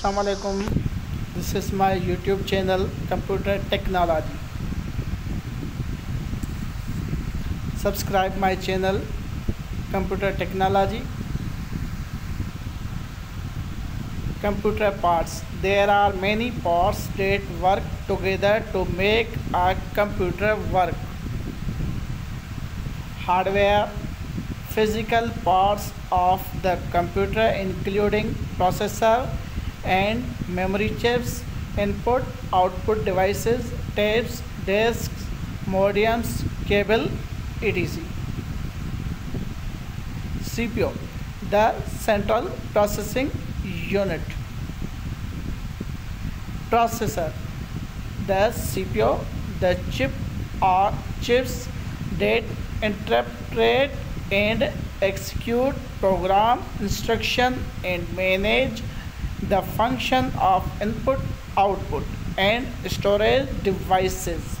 असलकम this is my YouTube channel computer technology subscribe my channel computer technology computer parts there are many parts that work together to make a computer work hardware physical parts of the computer including processor and memory chips input output devices tapes disks modems cable etc. Cpu the central processing unit. Processor the cpu the chip or chips that interpret and execute program instruction and manage the function of input output and storage devices.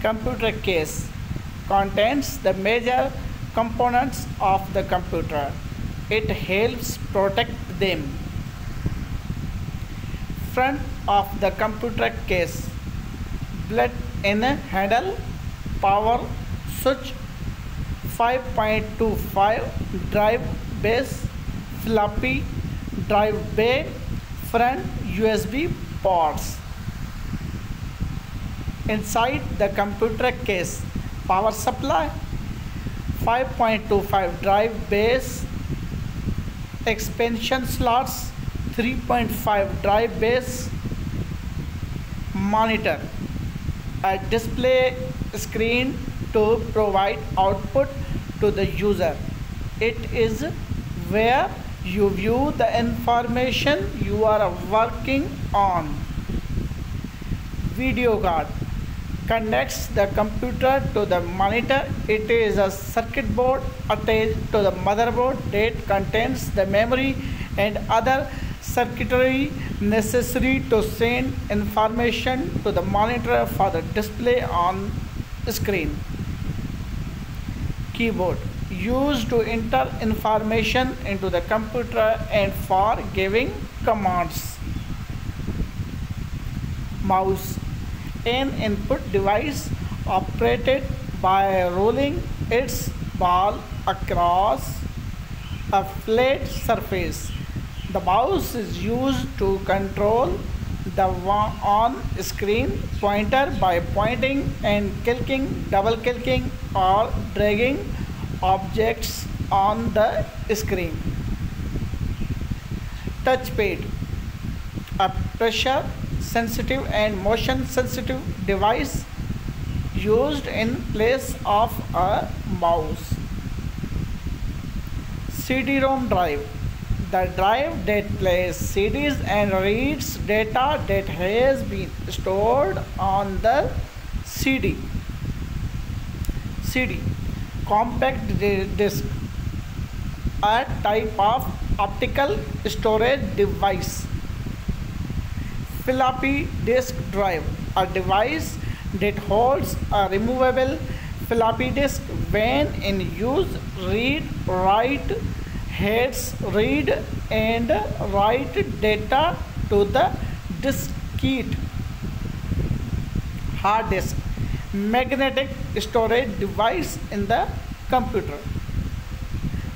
Computer case contains the major components of the computer. It helps protect them. Front of the computer case. Blood in a handle. Power switch. 5.25 drive bays floppy drive bay front USB ports inside the computer case power supply 5.25 drive bays expansion slots 3.5 drive bays monitor a display screen to provide output to the user. It is where you view the information you are working on. Video card connects the computer to the monitor. It is a circuit board attached to the motherboard that contains the memory and other circuitry necessary to send information to the monitor for the display on screen keyboard used to enter information into the computer and for giving commands. Mouse an input device operated by rolling its ball across a flat surface. The mouse is used to control the on-screen pointer by pointing and clicking, double clicking or dragging objects on the screen. Touchpad a pressure sensitive and motion sensitive device used in place of a mouse. CD-ROM drive the drive that plays CDs and reads data that has been stored on the CD. CD compact disc a type of optical storage device. Floppy disk drive a device that holds a removable floppy disk when in use. Read write heads read and write data to the diskette hard disk magnetic storage device in the computer.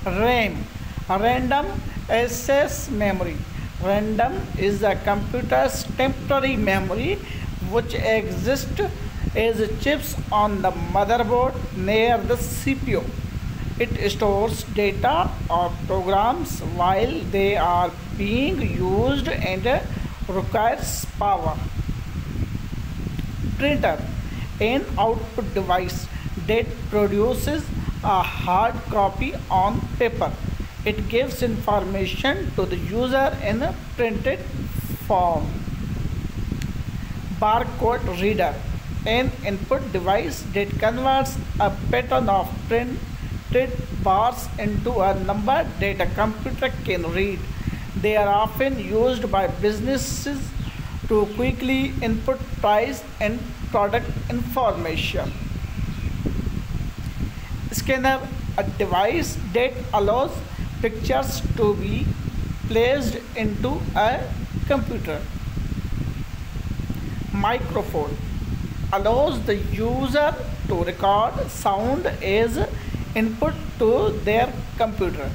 Ram. Random access memory. Random is the computer's temporary memory which exists as chips on the motherboard near the cpu it stores data or programs while they are being used and requires power. Printer an output device that produces a hard copy on paper. It gives information to the user in a printed form. Barcode reader an input device that converts a pattern of print bars into a number that a computer can read. They are often used by businesses to quickly input price and product information. Scanner, a device that allows pictures to be placed into a computer. Microphone allows the user to record sound as input to their computer.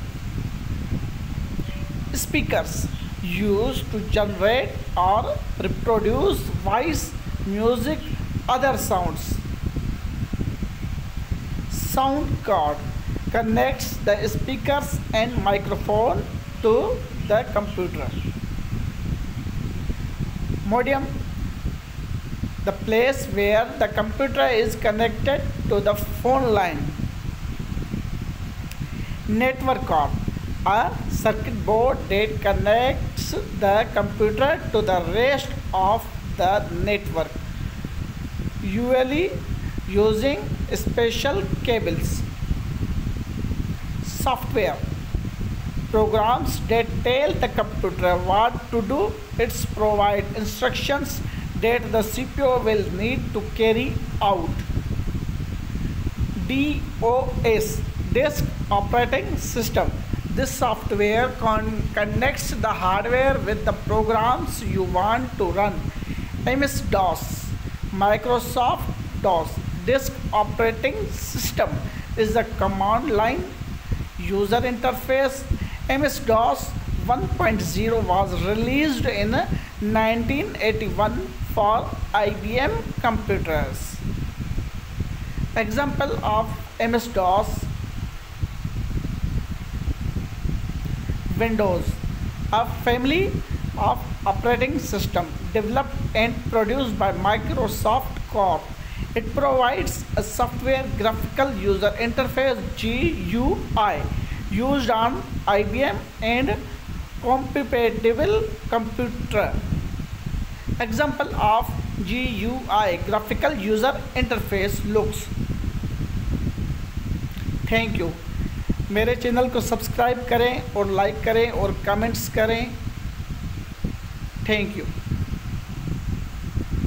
Speakers used to generate or reproduce voice, music, other sounds. Sound card connects the speakers and microphone to the computer. Modem the place where the computer is connected to the phone line. Network card a circuit board that connects the computer to the rest of the network usually using special cables software programs that tell the computer what to do. It's provide instructions that the CPU will need to carry out. DOS disk operating system this software con connects the hardware with the programs you want to run. MS-DOS, Microsoft DOS, Disk Operating System is the command line user interface. MS-DOS 1.0 was released in 1981 for IBM computers. Example of MS-DOS Windows, a family of operating system developed and produced by Microsoft Corp. It provides a software graphical user interface GUI used on IBM and compatible computer. Example of GUI graphical user interface looks. Thank you. मेरे channel को subscribe करें और like करें और comments करें। Thank you.